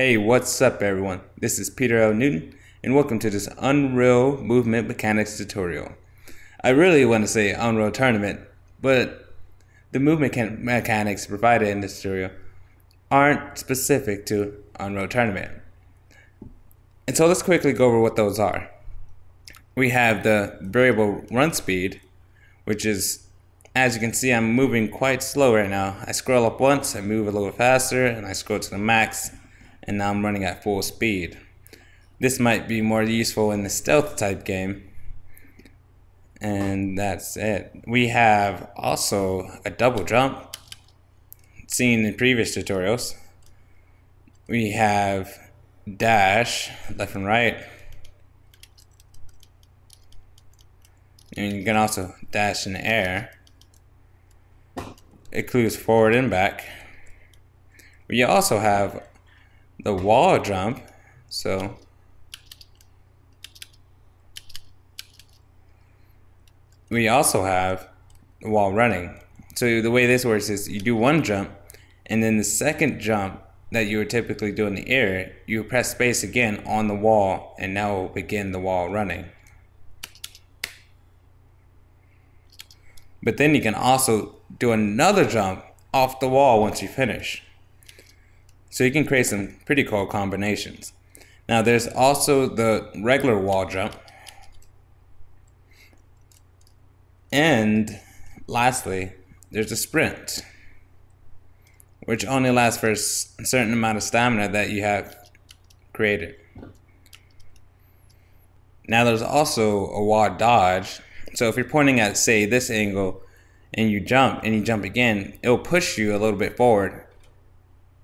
Hey, what's up everyone? This is Peter L. Newton and welcome to this Unreal Movement Mechanics tutorial. I really want to say Unreal Tournament, but the movement mechanics provided in this tutorial aren't specific to Unreal Tournament. And so let's quickly go over what those are. We have the variable run speed, which is as you can see, I'm moving quite slow right now. I scroll up once, I move a little faster, and I scroll to the max, and now I'm running at full speed. This might be more useful in the stealth type game. And that's it. We have also a double jump, seen in previous tutorials. We have dash, left and right. And you can also dash in the air. It includes forward and back. We also have the wall jump. So we also have wall running. So the way this works is you do one jump and then the second jump that you would typically do in the air, you press space again on the wall and now will begin the wall running. But then you can also do another jump off the wall once you finish. So you can create some pretty cool combinations. Now there's also the regular wall jump. And lastly, there's a sprint, which only lasts for a certain amount of stamina that you have created. Now there's also a wall dodge. So if you're pointing at, say, this angle, and you jump and you jump again, it'll push you a little bit forward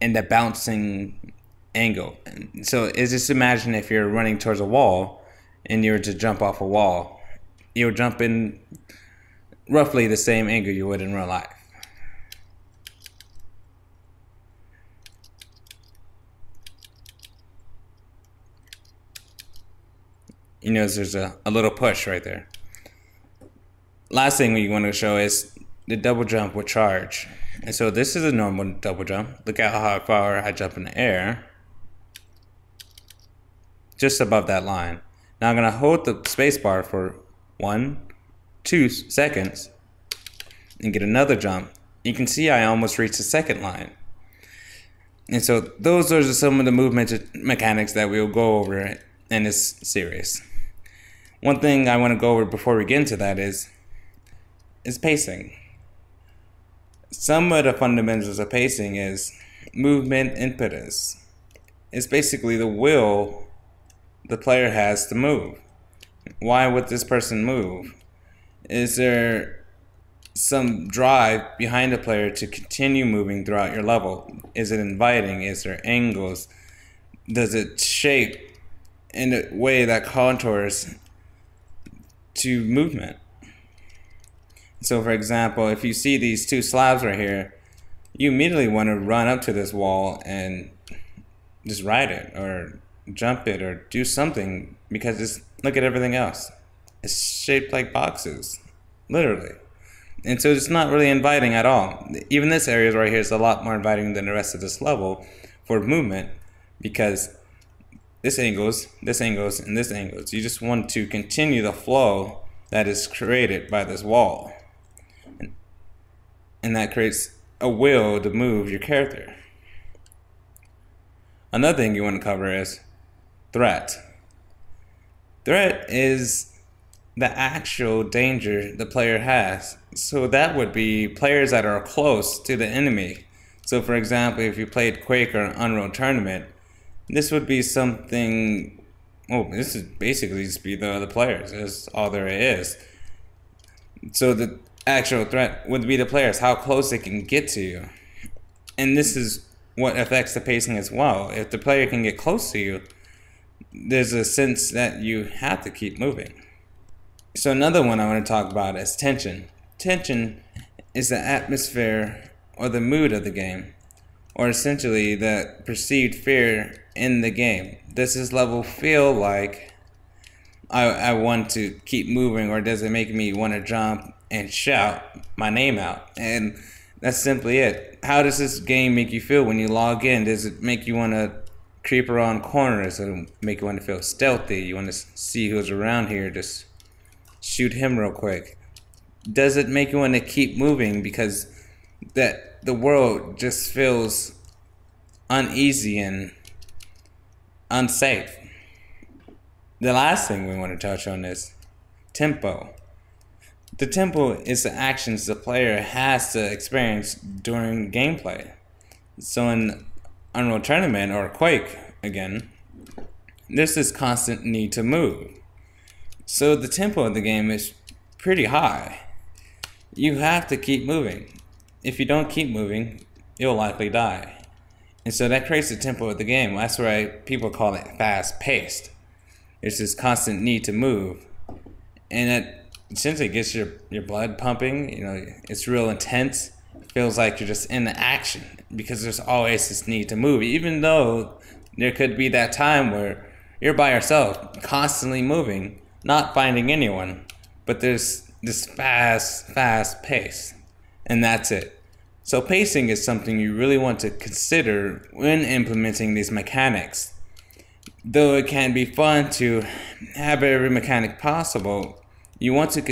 in the bouncing angle. So it's just imagine if you're running towards a wall and you were to jump off a wall, you would jump in roughly the same angle you would in real life. You notice there's a, a little push right there. Last thing we want to show is the double jump with charge. And so this is a normal double jump. Look at how far I jump in the air. Just above that line. Now I'm gonna hold the spacebar for one, two seconds and get another jump. You can see I almost reached the second line. And so those are some of the movement mechanics that we'll go over in this series. One thing I want to go over before we get into that is is pacing. Some of the fundamentals of pacing is movement impetus. It's basically the will the player has to move. Why would this person move? Is there some drive behind the player to continue moving throughout your level? Is it inviting? Is there angles? Does it shape in a way that contours to movement? So for example, if you see these two slabs right here, you immediately want to run up to this wall and just ride it or jump it or do something because just look at everything else. It's shaped like boxes, literally. And so it's not really inviting at all. Even this area right here is a lot more inviting than the rest of this level for movement because this angles, this angles, and this angles. You just want to continue the flow that is created by this wall and that creates a will to move your character. Another thing you want to cover is threat. Threat is the actual danger the player has. So that would be players that are close to the enemy. So for example, if you played Quake or Unreal Tournament, this would be something oh, this is basically just be the other players. That's all there is. So the actual threat would be the players, how close they can get to you. And this is what affects the pacing as well. If the player can get close to you, there's a sense that you have to keep moving. So another one I want to talk about is tension. Tension is the atmosphere or the mood of the game, or essentially the perceived fear in the game. Does this level feel like I, I want to keep moving, or does it make me want to jump and shout my name out. And that's simply it. How does this game make you feel when you log in? Does it make you want to creep around corners and make you want to feel stealthy. You want to see who's around here, just shoot him real quick. Does it make you want to keep moving because that the world just feels uneasy and unsafe? The last thing we want to touch on is tempo. The tempo is the actions the player has to experience during gameplay. So in Unreal Tournament or Quake again, there's this constant need to move. So the tempo of the game is pretty high. You have to keep moving. If you don't keep moving, you'll likely die. And so that creates the tempo of the game. That's why people call it fast paced. It's this constant need to move. And it gets your, your blood pumping. You know, it's real intense. It feels like you're just in the action because there's always this need to move. Even though there could be that time where you're by yourself, constantly moving, not finding anyone, but there's this fast, fast pace. And that's it. So, pacing is something you really want to consider when implementing these mechanics. Though it can be fun to have every mechanic possible, you want to